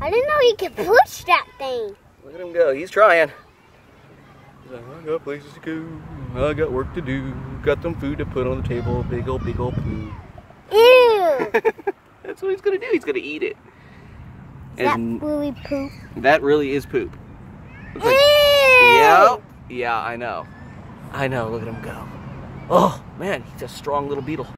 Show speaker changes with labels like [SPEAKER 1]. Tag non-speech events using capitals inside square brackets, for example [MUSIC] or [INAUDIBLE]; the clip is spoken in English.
[SPEAKER 1] I didn't know he could push that thing.
[SPEAKER 2] Look at him go. He's trying. I got places to go. I got work to do. Got some food to put on the table. Big old, big old poo.
[SPEAKER 1] Ew. [LAUGHS]
[SPEAKER 2] That's what he's gonna do. He's gonna eat it.
[SPEAKER 1] Is that really poop?
[SPEAKER 2] that really is poop. Like-
[SPEAKER 1] Ew.
[SPEAKER 2] Yeah, Yeah, I know. I know. Look at him go. Oh man, he's a strong little beetle.